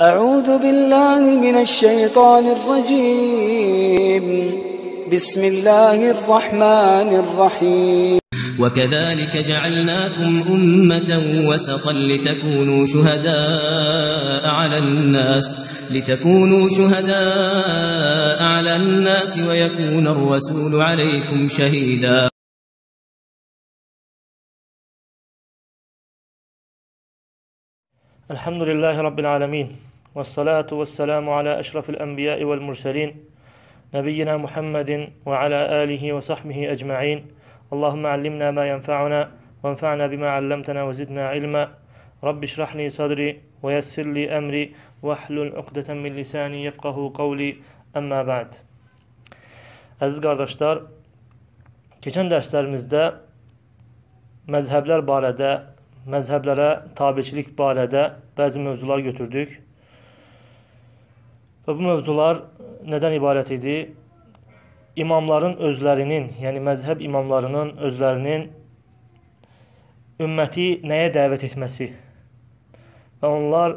أعوذ بالله من الشيطان الرجيم. بسم الله الرحمن الرحيم. وكذلك جعلناكم أمة وسطا لتكونوا شهداء على الناس لتكونوا شهداء على الناس ويكون الرسول عليكم شهيدا. الحمد لله رب العالمين والصلاة والسلام على أشرف الأنبياء والمرسلين نبينا محمد وعلى آله وصحبه أجمعين اللهم علمنا ما ينفعنا وانفعنا بما علمتنا وزدنا علما رب اشرح لي صدري ويسر لي أمري واحلل عقدة من lisani yefqahu qavli əmmə bə'd. Əziz qardaşlar, keçən dərslərimizdə məzhəblər barədə, məzhəblərə tabiçilik barədə bəzi mövzular götürdük. Və bu mövzular nədən ibarət idi? İmamların özlərinin, yəni məzhəb imamlarının özlərinin ümməti nəyə dəvət etməsi və onlar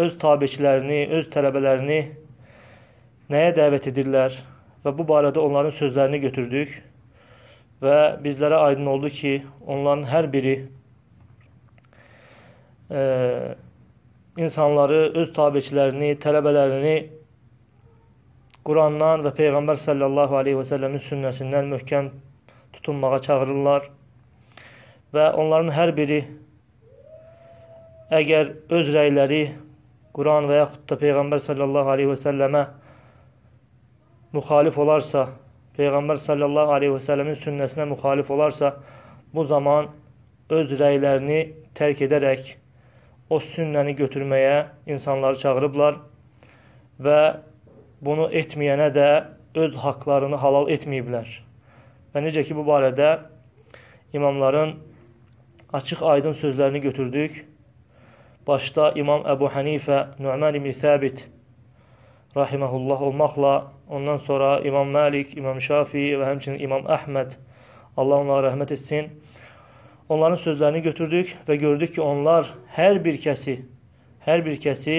öz tabiçilərini, öz tələbələrini nəyə dəvət edirlər və bu barədə onların sözlərini götürdük və bizlərə aydın oldu ki, onların hər biri e, insanları, öz tabiçilərini, tələbələrini Qurandan və Peyğəmbər sallallahu aleyhi və səlləmin sünnəsindən möhkəm tutunmağa çağırırlar və onların hər biri əgər öz rəyləri Quran və yaxud da Peyğəmbər sallallahu aleyhi və səlləmə müxalif olarsa, Peyğəmbər sallallahu aleyhi və səlləmin sünnəsinə müxalif olarsa, bu zaman öz rəylərini tərk edərək o sünnəni götürməyə insanları çağırıblar və bunu etməyənə də öz haqlarını halal etməyiblər. Və necə ki, bu barədə imamların açıq aydın sözlərini götürdük. Başda İmam Əbu Hənifə, Nu'man ibn Səbit rahiməhullah olmaqla, ondan sonra İmam Məlik, İmam Şafi və həmçinin İmam Əhməd, Allah onlara rəhmət etsin. Onların sözlərini götürdük və gördük ki, onlar hər bir kəsi, hər bir kəsi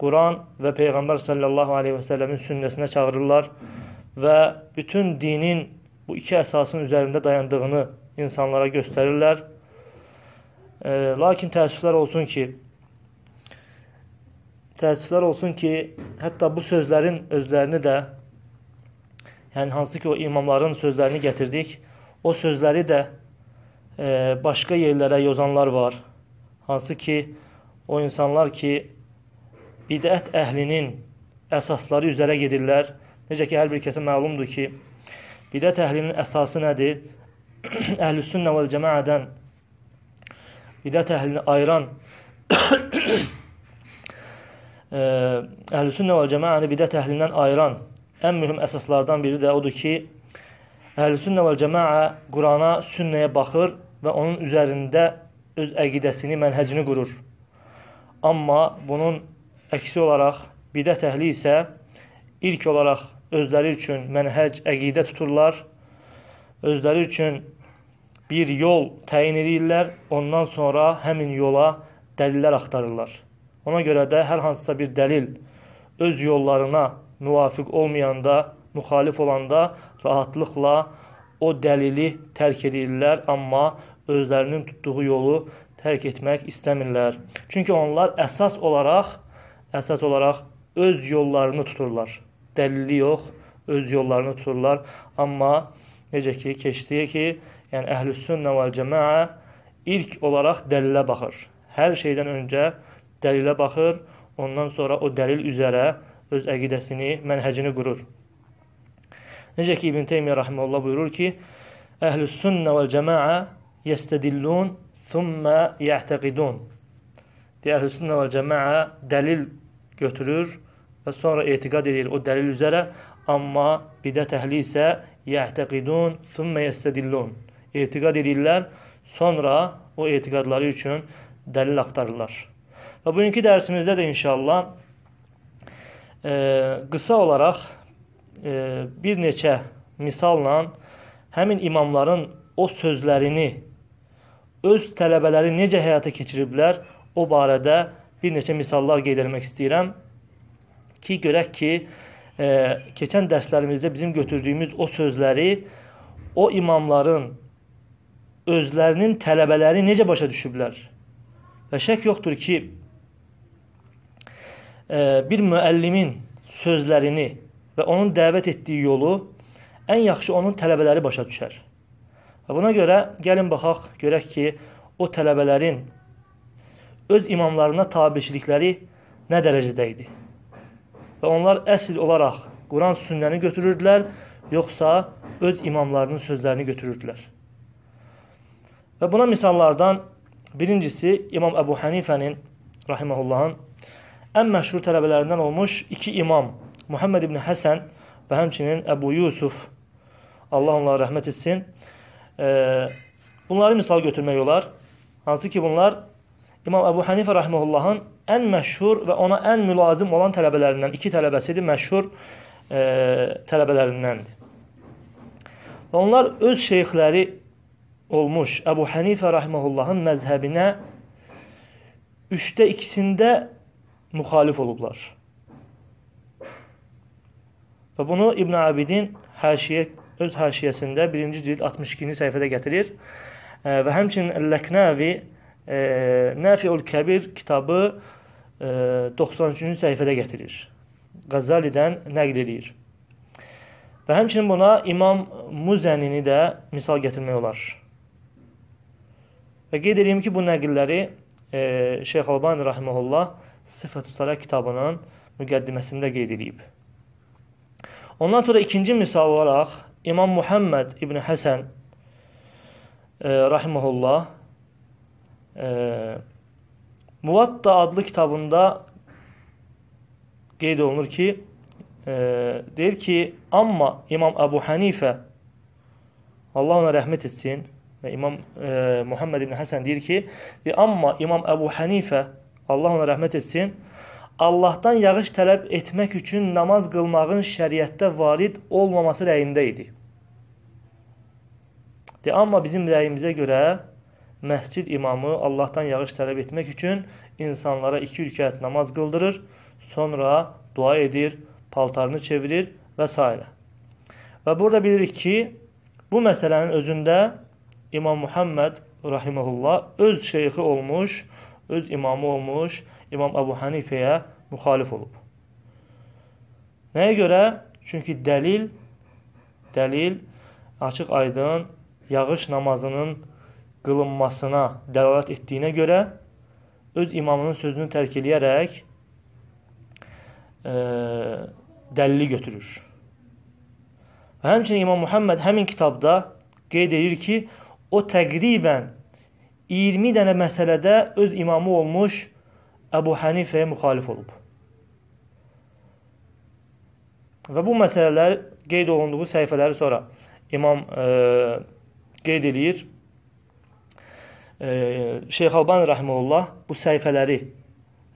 Quran və Peyğəmbər sallallahu aleyhi və səlləmin sünnəsinə çağırırlar və bütün dinin bu iki əsasın üzərində dayandığını insanlara göstərirlər. E, lakin təəssüflər olsun ki, təəssüflər olsun ki, hətta bu sözlərin özlərini də, yəni hansı ki o imamların sözlərini gətirdik, o sözləri də başqa yerlərə yozanlar var. Hansı ki, o insanlar ki, bidət əhlinin əsasları üzərə gedirlər. Necə ki, hər bir kəsə məlumdur ki, bidət əhlinin əsası nədir? Əhlüsünnə vəl cəmaədən bidət əhlini ayıran Əhlüsünnə vəl cəmaəni bidət əhlindən ayıran ən mühüm əsaslardan biri də odur ki, Əhlüsünnə vəl cəmaə Qurana, sünnəyə baxır və onun üzərində öz əqidəsini, mənhəcini qurur. Amma bunun əksi olaraq bidət əhli isə ilk olaraq özləri üçün mənhəc, əqidə tuturlar, özləri üçün bir yol təyin edirlər, ondan sonra həmin yola dəlillər axtarırlar. Ona görə də hər hansısa bir dəlil öz yollarına müvafiq olmayanda, müxalif olanda rahatlıqla o dəlili tərk edirlər, amma özlərinin tutduğu yolu tərk etmək istəmirlər. Çünki onlar əsas olaraq əsas olaraq öz yollarını tuturlar. Dəlili yox, öz yollarını tuturlar. Amma necə ki, keçdiyə ki, yəni əhlüs-sünnə vəl-cəmaə ilk olaraq dəlilə baxır. Hər şeydən öncə dəlilə baxır, ondan sonra o dəlil üzərə öz əqidəsini, mənhəcini qurur. Necə ki, İbn Teymiyyə rahimehullah buyurur ki, Əhlüs sünnə vəl cəmaə yəstədillun thumma ya'taqidun. Deyə Əhlüs sünnə vəl cəmaə dəlil götürür və sonra etiqad edir o dəlil üzərə, amma bidət əhli isə ya'taqidun thumma yəstədillun. Etiqad edirlər, sonra o etiqadları üçün dəlil axtarırlar. Və bugünkü dərsimizdə də inşallah e, qısa olaraq bir neçə misalla həmin imamların o sözlərini öz tələbələri necə həyata keçiriblər, o barədə bir neçə misallar qeyd etmək istəyirəm ki, görək ki, e, keçən dərslərimizdə bizim götürdüyümüz o sözləri o imamların özlərinin tələbələri necə başa düşüblər? Və şək yoxdur ki, e, bir müəllimin sözlərini və onun dəvət etdiyi yolu ən yaxşı onun tələbələri başa düşər. Və buna görə gəlin baxaq, görək ki, o tələbələrin öz imamlarına tabiçilikləri nə dərəcədə idi? Və onlar əsl olaraq Quran sünnəni götürürdülər, yoxsa öz imamlarının sözlərini götürürdülər. Və buna misallardan birincisi İmam Əbu Hənifənin rahimehullahın ən məşhur tələbələrindən olmuş iki imam Muhammed ibn Həsən və həmçinin Əbu Yusuf Allah onlara rəhmət etsin. Bunları misal götürmək olar. Hansı ki bunlar İmam Əbu Hənifə rahimehullahın ən məşhur və ona ən mülazim olan tələbələrindən, iki tələbəsidir, məşhur e, tələbələrindəndir. Və onlar öz şeyxləri olmuş Əbu Hənifə rahimehullahın məzhəbinə üçdə ikisində müxalif olublar. Və bunu İbn Abidin həşiyə, öz həşiyəsində 1-ci cild 62-ci səhifədə gətirir. Və həmçinin Ləknəvi e, Nəfiul Kəbir kitabı e, 93-cü səhifədə gətirir. Qazalidən nəql edir. Və həmçinin buna İmam Muzənini də misal gətirmək olar. Və qeyd edeyim ki, bu nəqilləri e, Şeyx Albani rahimehullah Sıfat-ı Salah kitabının müqəddiməsində qeyd edib. Ondan sonra ikinci misal olaraq İmam Muhammed İbn Həsən e, rahimehullah e, Muvatta adlı kitabında qeyd olunur ki, e, deyir ki, amma İmam Əbu Hənifə Allah ona rəhmət etsin və İmam e, Muhammed ibn Həsən deyir ki, deyir, amma İmam Əbu Hənifə Allah ona rəhmət etsin Allahdan yağış tələb etmək üçün namaz qılmağın şəriətdə varid olmaması rəyində idi. De, amma bizim rəyimizə görə məscid imamı Allahdan yağış tələb etmək üçün insanlara iki rükət namaz qıldırır, sonra dua edir, paltarını çevirir və s. Və burada bilirik ki, bu məsələnin özündə İmam Muhammed rahimehullah öz şeyxi olmuş, öz imamı olmuş İmam Əbu Hanifəyə müxalif olub. Nəyə görə? Çünki dəlil dəlil açıq aydın yağış namazının qılınmasına dəlalət etdiyinə görə öz imamının sözünü tərk eləyərək e, dəlili götürür. Və həmçinin İmam Muhammed həmin kitabda qeyd edir ki, o təqribən 20 dənə məsələdə öz imamı olmuş Əbu Hənifəyə müxalif olub. Və bu məsələlər qeyd olunduğu səhifələri sonra imam e, qeyd edir e, Şeyx Albani Rəhməlullah bu səhifələri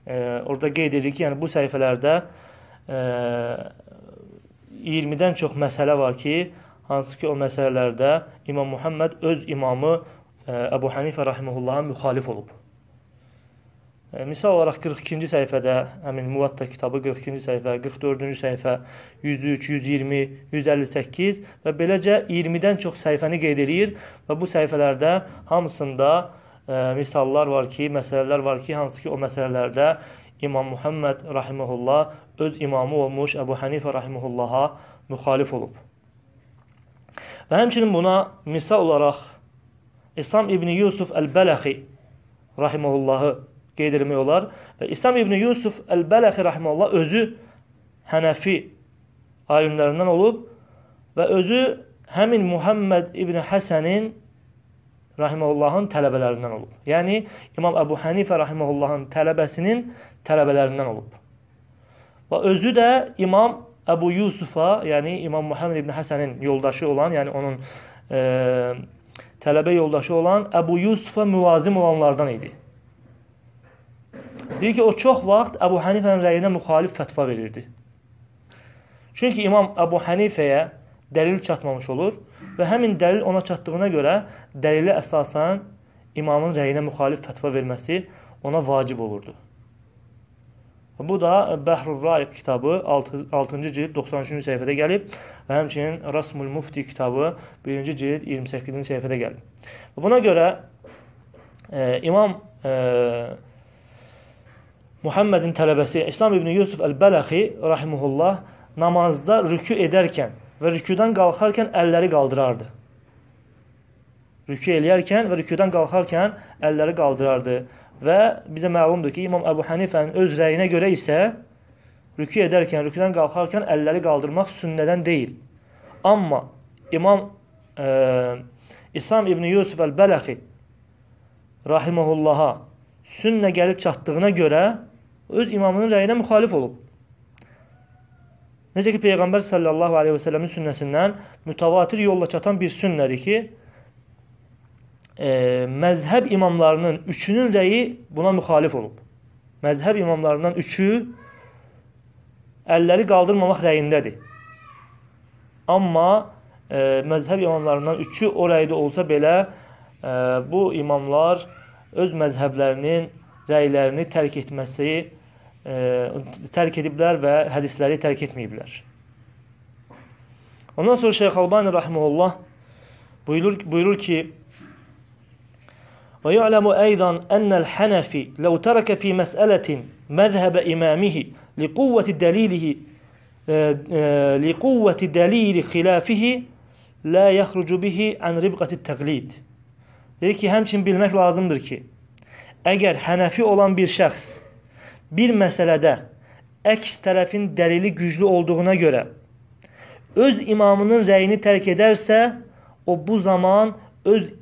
e, orada qeyd edir ki, yəni bu səhifələrdə e, 20-dən çox məsələ var ki, hansı ki o məsələlərdə İmam Muhammed öz imamı Əbu Hənifə Rəhməlullaha müxalif olub. Misal olaraq 42-ci səhifədə, həmin Muvatta kitabı 42-ci səhifə, 44-cü səhifə, 103, 120, 158 və beləcə 20-dən çox səhifəni qeyd edir və bu səhifələrdə hamısında e, misallar var ki, məsələlər var ki, hansı ki o məsələlərdə İmam Muhammed rahimehullah öz imamı olmuş Əbu Hənifə rahimehullaha müxalif olub. Və həmçinin buna misal olaraq İslam İbni Yusuf Əl-Bələxi rahimehullahı qeyd etmək olar. Və İslam İbn Yusuf Əl-Bələxi rahmeullah özü Hənəfi alimlərindən olub və özü həmin Muhammed İbn Həsənin rahimehullahın tələbələrindən olub. Yəni İmam Əbu Hənifə rahimehullahın tələbəsinin tələbələrindən olub. Və özü də İmam Əbu Yusufa, yəni İmam Muhammed İbn Həsənin yoldaşı olan, yəni onun e, tələbə yoldaşı olan Əbu Yusufa müvazim olanlardan idi. Deyir ki, o çox vaxt Əbu Hənifənin rəyinə müxalif fətva verirdi. Çünki İmam Əbu Hənifəyə dəlil çatmamış olur və həmin dəlil ona çatdığına görə dəlilə əsasən imamın rəyinə müxalif fətva verməsi ona vacib olurdu. Bu da Bəhrur Raiq kitabı 6-cı cild 93-cü səhifədə gəlib və həmçinin Rasmul Mufti kitabı 1-ci cild 28-ci səhifədə gəlib. Buna görə e, İmam e, Muhammedin tələbəsi İslam ibn Yusuf Əl-Bələxi rahimehullah namazda rükü edərkən və rüküdən qalxarkən əlləri qaldırardı. Rükü eləyərkən və rüküdən qalxarkən əlləri qaldırardı. Və bizə məlumdur ki, İmam Əbu Hanifənin öz rəyinə görə isə rükü edərkən, rüküdən qalxarkən əlləri qaldırmaq sünnədən deyil. Amma İmam e, İslam İbn Yusuf Əl-Bələxi rahiməhullaha sünnə gəlib çatdığına görə öz imamının rəyinə müxalif olub. Necə ki, Peyğəmbər sallallahu aleyhi və səlləmin sünnəsindən mütəvatir yolla çatan bir sünnədir ki, e, məzhəb imamlarının üçünün rəyi buna müxalif olub. Məzhəb imamlarından üçü əlləri qaldırmamaq rəyindədir. Amma e, məzhəb imamlarından üçü o rəydə olsa belə e, bu imamlar öz məzhəblərinin rəylərini tərk etməsi e, tərk ediblər və hədisləri tərk etməyiblər. Ondan sonra Şeyx Albani rahimehullah buyurur, buyurur ki ويعلم أيضا أن الحنفي لو ترك في مسألة مذهب إمامه لقوة دليله لقوة دليل خilafih la yahrucu bihi an ribqati təqlid. Deyir ki, həmçin bilmək lazımdır ki, əgər hənəfi olan bir şəxs bir məsələdə əks tərəfin dəlili güclü olduğuna görə öz imamının rəyini tərk edərsə, o bu zaman öz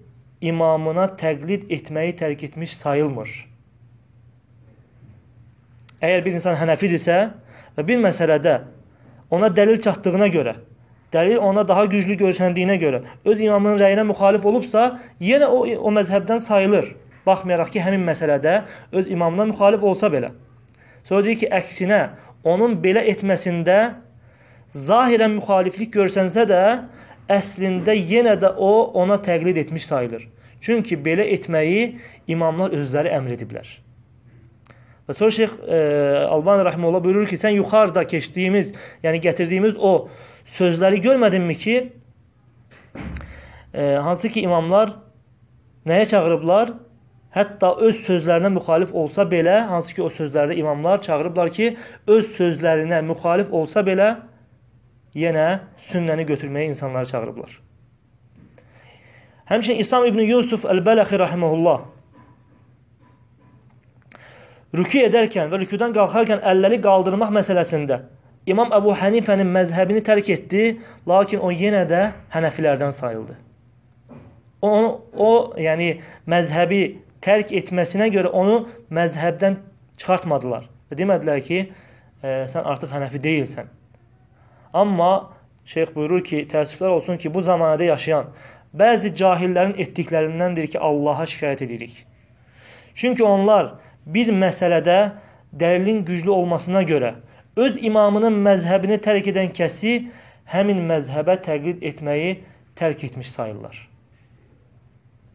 imamına təqlid etməyi tərk etmiş sayılmır. Əgər bir insan hənəfidirsə və bir məsələdə ona dəlil çatdığına görə, dəlil ona daha güclü görsəndiyinə görə, öz imamının rəyinə müxalif olubsa, yenə o, o məzhəbdən sayılır. Baxmayaraq ki, həmin məsələdə öz imamına müxalif olsa belə. Sonra deyir ki, əksinə, onun belə etməsində zahirən müxaliflik görsənsə də, əslində yenə də o ona təqlid etmiş sayılır. Çünki belə etməyi imamlar özləri əmr ediblər. Və sonra Şeyx e, Albani Rəhməllah buyurur ki, sən yuxarıda keçdiyimiz, yəni gətirdiyimiz o sözləri görmədinmi ki, e, hansı ki imamlar nəyə çağırıblar? Hətta öz sözlərinə müxalif olsa belə, hansı ki o sözlərdə imamlar çağırıblar ki, öz sözlərinə müxalif olsa belə, yenə sünnəni götürməyə insanları çağırıblar. Həmçinin İslam İbn Yusuf Əl-Bələxi rahimehullah rükü edərkən və rüküdən qalxarkən əlləri qaldırmaq məsələsində İmam Əbu Hənifənin məzhəbini tərk etdi, lakin o yenə də Hənəfilərdən sayıldı. O, o yəni məzhəbi tərk etməsinə görə onu məzhəbdən çıxartmadılar. Və demədilər ki, e, sən artıq Hənəfi deyilsən. Amma şeyx buyurur ki, təəssüflər olsun ki, bu zamanədə yaşayan bəzi cahillərin etdiklərindəndir ki, Allaha şikayət edirik. Çünki onlar bir məsələdə dəlilin güclü olmasına görə öz imamının məzhəbini tərk edən kəsi həmin məzhəbə təqlid etməyi tərk etmiş sayırlar.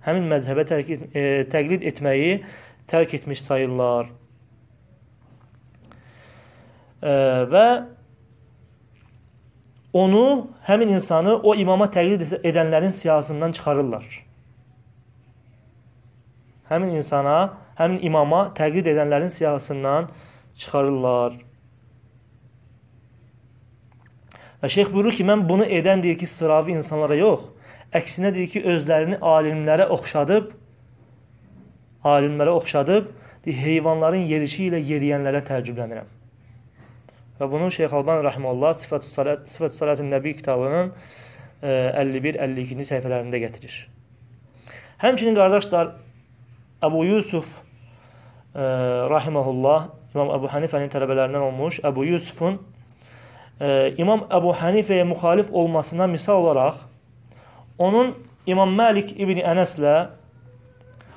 Həmin məzhəbə tərk et, e, təqlid etməyi tərk etmiş sayırlar. E, və onu, həmin insanı o imama təqlid edənlərin siyasından çıxarırlar. Həmin insana, həmin imama təqlid edənlərin siyasından çıxarırlar. Və şeyx buyurur ki, mən bunu edən deyir ki, sıravi insanlara yox, əksinə deyir ki, özlərini alimlərə oxşadıb, alimlərə oxşadıb, deyir, heyvanların yerişi ilə yeriyənlərə təəccüblənirəm. Və bunu Şeyx Alban Rəhməllah Sifət-ü Salat, Sifət Salatın Nəbi kitabının 51-52-ci e, səhifələrində gətirir. Həmçinin qardaşlar, Əbu Yusuf e, Rahiməhullah, İmam Əbu Hanifənin tələbələrindən olmuş Əbu Yusufun e, İmam Əbu Hanifəyə müxalif olmasına misal olaraq onun İmam Məlik İbni Ənəslə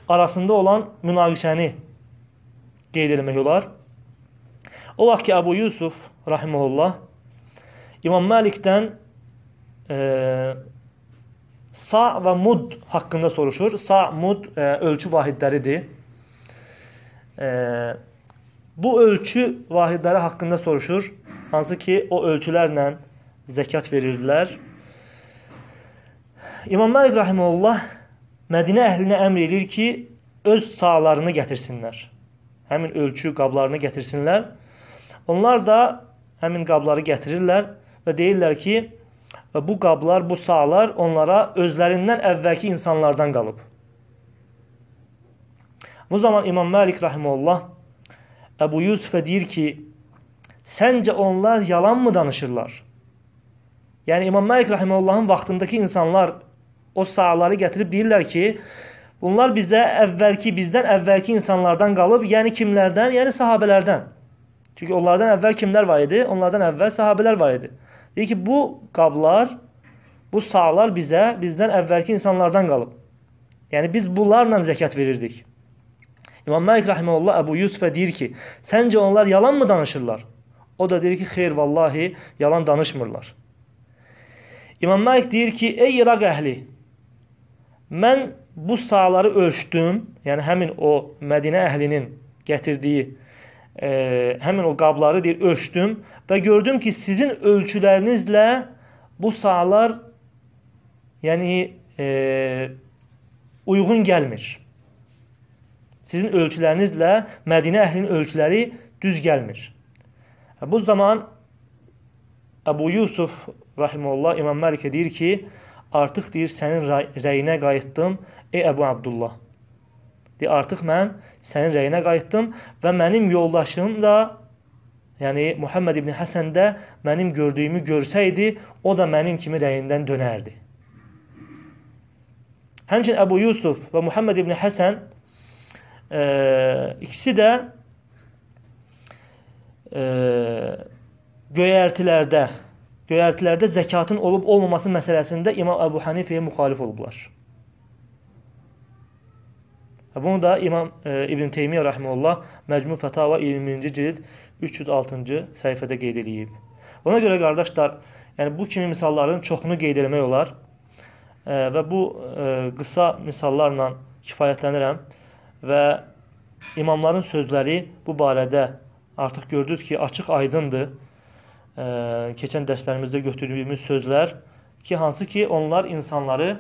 arasında olan münaqişəni qeyd etmək olar. O vaxt ki, Əbu Yusuf rahimehullah İmam Məlikdən e, sa və mud haqqında soruşur. Sa, mud e, ölçü vahidləridir. E, bu ölçü vahidləri haqqında soruşur. Hansı ki, o ölçülərlə zəkat verirdilər. İmam Malik rahimehullah Mədinə əhlinə əmr edir ki, öz sağlarını gətirsinlər. Həmin ölçü qablarını gətirsinlər. Onlar da həmin qabları gətirirlər və deyirlər ki, bu qablar, bu sağlar onlara özlərindən əvvəlki insanlardan qalıb. Bu zaman İmam Malik rahimehullah Əbu Yusufə deyir ki, səncə onlar yalan mı danışırlar? Yəni İmam Malik rahimehullahın vaxtındakı insanlar o sağları gətirib deyirlər ki, bunlar bizə əvvəlki, bizdən əvvəlki insanlardan qalıb, yəni kimlərdən? Yəni sahabələrdən. Çünki onlardan əvvəl kimlər var idi? Onlardan əvvəl sahabələr var idi. Deyir ki, bu qablar, bu sağlar bizə bizdən əvvəlki insanlardan qalıb. Yəni biz bunlarla zəkat verirdik. İmam Malik rahimehullah Əbu Yusufə deyir ki, səncə onlar yalan mı danışırlar? O da deyir ki, xeyr vallahi yalan danışmırlar. İmam Malik deyir ki, ey İraq əhli, mən bu sağları ölçdüm, yəni həmin o Mədinə əhlinin gətirdiyi e, həmin o qabları deyir, ölçdüm və gördüm ki, sizin ölçülərinizlə bu sağlar yəni e, uyğun gəlmir. Sizin ölçülərinizlə Mədinə əhlinin ölçüləri düz gəlmir. Bu zaman Əbu Yusuf rahimehullah İmam Məlikə deyir ki, artıq deyir sənin rəyinə qayıtdım, ey Əbu Abdullah. Deyir, artıq mən sənin rəyinə qayıtdım və mənim yoldaşım da, yəni Muhammed ibn Həsən də mənim gördüyümü görsəydi, o da mənim kimi rəyindən dönərdi. Həmçin Əbu Yusuf və Muhammed ibn Həsən e, ikisi də e, göyərtilərdə göyərtilərdə zəkatın olub olmaması məsələsində İmam Əbu Hanifəyə müxalif olublar. Bunu da İmam e, İbn Teymiyyə rahmeullah Məcmu Fətava 20-ci cild 306-cı səhifədə qeyd edib. Ona görə qardaşlar, yəni bu kimi misalların çoxunu qeyd etmək olar. E, və bu e, qısa misallarla kifayətlənirəm. Və imamların sözləri bu barədə artıq gördünüz ki, açıq aydındır. Ə, keçən dərslərimizdə götürdüyümüz sözlər ki, hansı ki, onlar insanları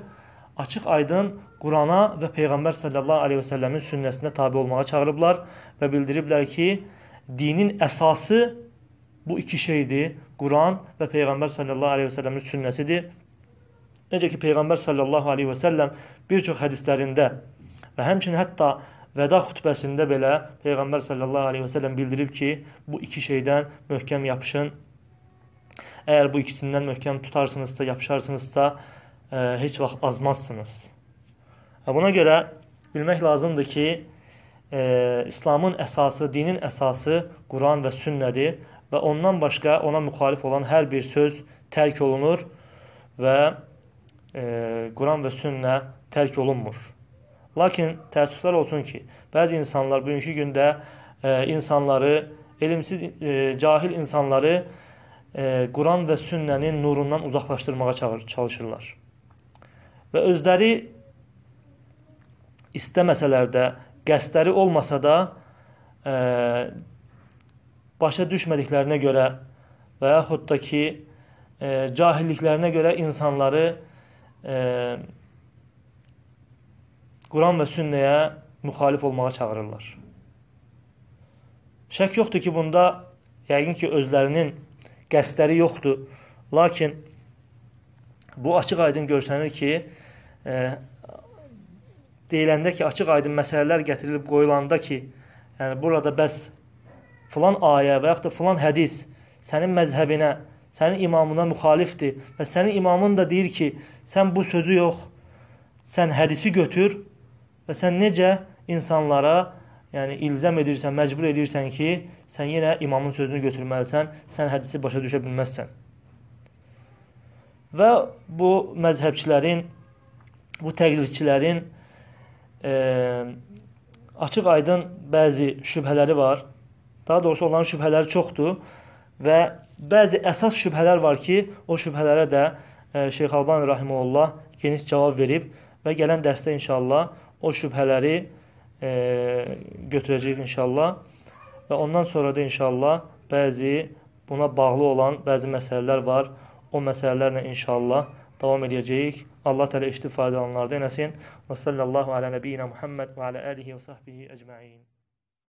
açıq aydın Qurana və Peyğəmbər sallallahu aleyhi və səlləmin sünnəsinə tabi olmağa çağırıblar və bildiriblər ki, dinin əsası bu iki şeydir. Quran və Peyğəmbər sallallahu aleyhi və səlləmin sünnəsidir. Necə ki, Peyğəmbər sallallahu aleyhi və səlləm bir çox hədislərində və həmçinin hətta vəda xütbəsində belə Peyğəmbər sallallahu aleyhi və səlləm bildirib ki, bu iki şeydən möhkəm yapışın Əgər bu ikisindən möhkəm tutarsınızsa, yapışarsınızsa, ə, heç vaxt azmazsınız. Buna görə bilmək lazımdır ki, ə, İslamın əsası, dinin əsası Quran və sünnədir və ondan başqa ona müxalif olan hər bir söz tərk olunur və e, Quran və sünnə tərk olunmur. Lakin təəssüflər olsun ki, bəzi insanlar bugünkü gündə e, insanları, elmsiz, e, cahil insanları e, Quran və sünnənin nurundan uzaqlaşdırmağa çalışırlar. Və özləri istəməsələr də, qəsdləri olmasa da e, başa düşmədiklərinə görə və yaxud da ki, e, cahilliklərinə görə insanları e, Quran və sünnəyə müxalif olmağa çağırırlar. Şək yoxdur ki, bunda yəqin ki, özlərinin qəsdləri yoxdur. Lakin bu açıq aydın görsənir ki, e, deyiləndə ki, açıq aydın məsələlər gətirilib qoyulanda ki, yəni burada bəs filan ayə və yaxud da filan hədis sənin məzhəbinə, sənin imamına müxalifdir və sənin imamın da deyir ki, sən bu sözü yox, sən hədisi götür və sən necə insanlara yəni ilzam edirsən, məcbur edirsən ki, sən yenə imamın sözünü götürməlisən, sən hədisi başa düşə bilməzsən. Və bu məzhəbçilərin, bu təqlidçilərin e, açıq aydın bəzi şübhələri var. Daha doğrusu onların şübhələri çoxdur və bəzi əsas şübhələr var ki, o şübhələrə də e, Şeyx Albani rahimehullah geniş cavab verib və gələn dərsdə inşallah o şübhələri e, götürəcəyik inşallah. və ondan sonra da inşallah bəzi buna bağlı olan bəzi məsələlər var. O məsələlərlə inşallah davam edəcəyik. Allah təala istifadəçilərdən eləsin. Və sallallahu ala nəbiyyina Muhammed və ala alihi və sahbihi ecmaîn.